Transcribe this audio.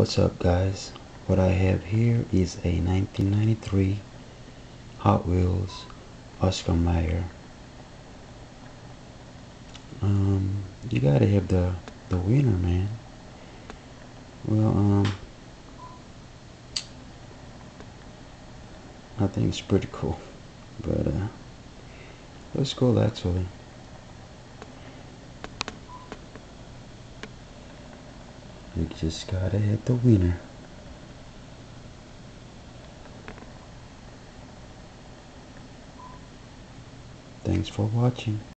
What's up guys? What I have here is a 1993 Hot Wheels Oscar Mayer. Um, you gotta have the, the winner man. Well, um, I think it's pretty cool. But, uh, it's cool actually. You just gotta hit the winner. Thanks for watching.